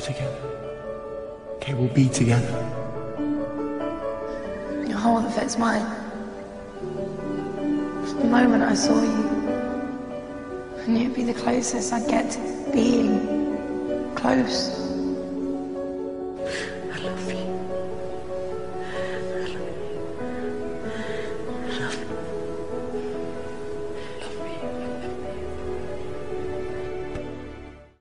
We're together. Okay, we'll be together. Your whole affects mine. From the moment I saw you, I knew it'd be the closest I'd get to being close. I love you.